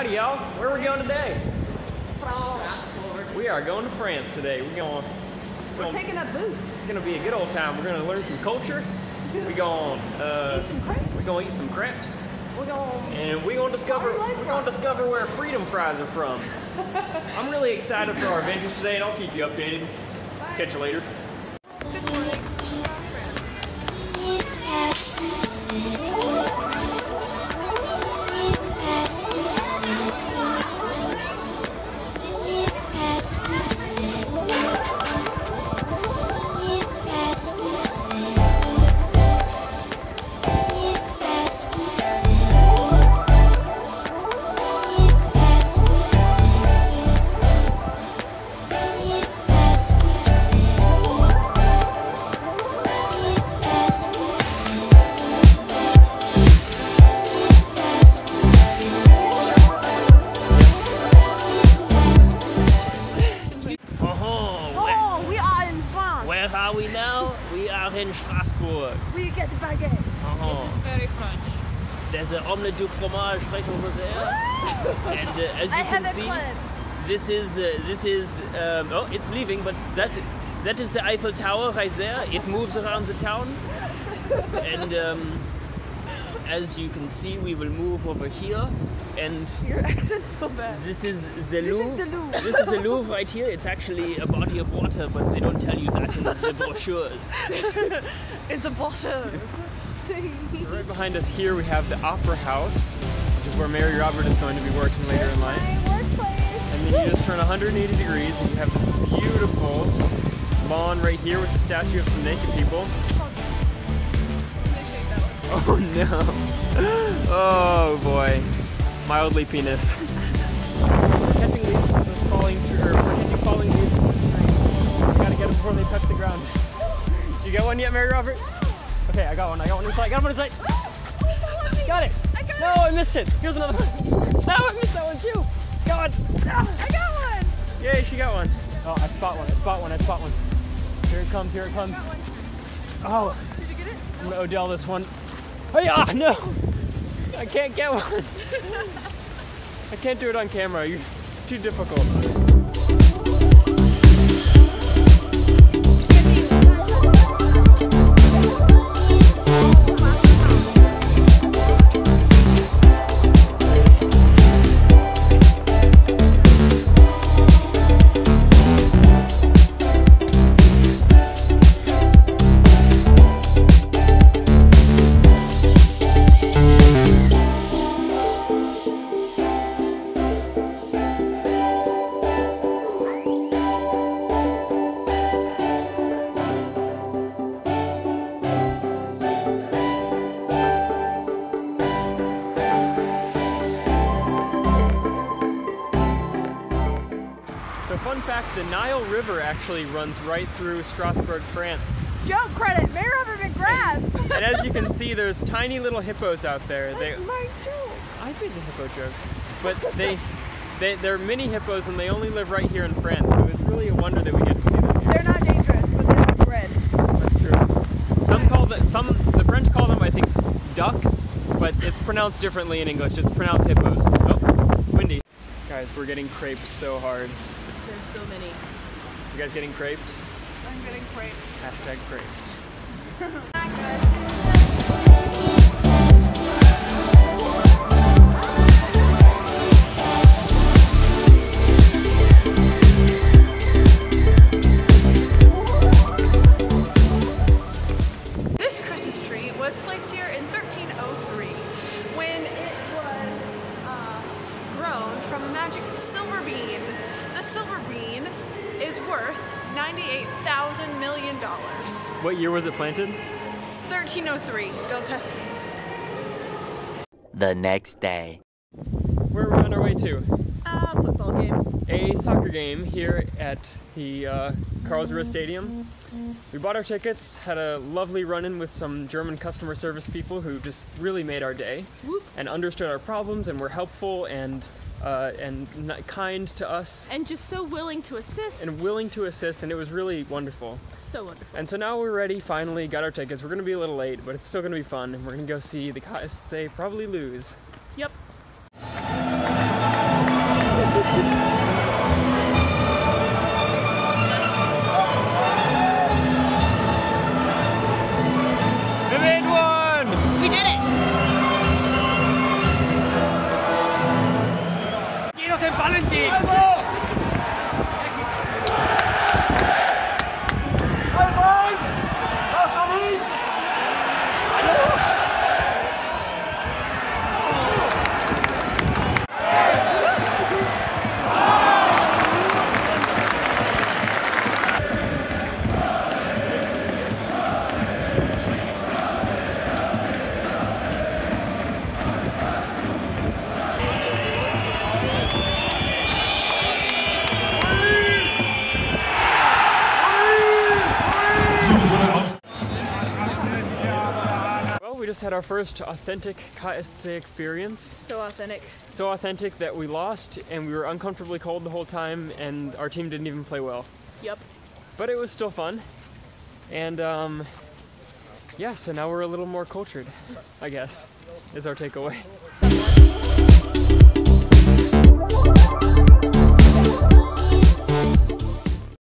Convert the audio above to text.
Howdy, y'all. Where are we going today? We are going to France today. We're going. It's We're gonna, taking up boots. it's gonna be a good old time. We're gonna learn some culture. We're going. Uh, Eat some crepes. we're gonna eat some crepes, We're going. and we're gonna discover. I like We're gonna discover where freedom fries are from. I'm really excited for our adventures today, and I'll keep you updated. Catch you later. In Strasbourg. We get the baguette. Uh-huh. Very French. There's an omelette du fromage right over there. and uh, as you I can see, this is uh, this is um, oh, it's leaving, but that that is the Eiffel Tower right there. It moves around the town, and um, as you can see, we will move over here, and Your accent's so bad. this is the This is Louvre. the Louvre. This is the Louvre right here. It's actually a body of water, but they don't tell you that in the brochures. It's a bullshit. Right behind us here, we have the Opera House, which is where Mary Robert is going to be working later in life. And then you just turn 180 degrees and you have this beautiful lawn right here with the statue of some naked people. Oh no. Oh boy. Mildly penis. We're catching leaves falling through, or catching falling leaves. You gotta get them before they touch the ground. You got one yet, Mary Robert? Okay, I got one. I got one inside. Got one inside. Got it. I got No, I missed it. Here's another one. No, I missed that one too. God. Ah. I got one. Yay, she got one. Oh, I spot one, I spot one, I spot one. Here it comes, here it comes. Oh, Did you get it? I'm gonna Odell this one. Oh yeah, no! I can't get one. I can't do it on camera, you're too difficult. The Nile River actually runs right through Strasbourg, France. Joke credit. Mary Robert McGrath. And as you can see, there's tiny little hippos out there. They, my joke. I made the hippo joke, but they, they, they're mini hippos and they only live right here in France. So it's really a wonder that we get to see them here. They're not dangerous, but they're not bred. That's true. Some call them, some, the French call them, I think, ducks, but it's pronounced differently in English. It's pronounced hippos. Oh, windy. Guys, we're getting crepes so hard. There's so many. You guys getting crepes? I'm getting crepes. Hashtag crepes. This Christmas tree was placed here in 1303 when it was uh, grown from a magic silver bean. The silver bean is worth $98,000 million. What year was it planted? It's 1303. Don't test me. The next day. Where are we on our way to? Ah, football game. A soccer game here at the uh, Karlsruhe Stadium. We bought our tickets, had a lovely run-in with some German customer service people who just really made our day Whoop. and understood our problems and were helpful and uh, and kind to us And just so willing to assist. and willing to assist, and it was really wonderful. so wonderful. And so now we're ready. Finally, got our tickets. We're gonna be a little late, but it's still gonna be fun. And we're gonna go see the guys. They probably lose. Yep. Ball just had our first authentic KSC experience. So authentic. So authentic that we lost and we were uncomfortably cold the whole time and our team didn't even play well. Yep. But it was still fun. And um, yeah, so now we're a little more cultured, I guess, is our takeaway.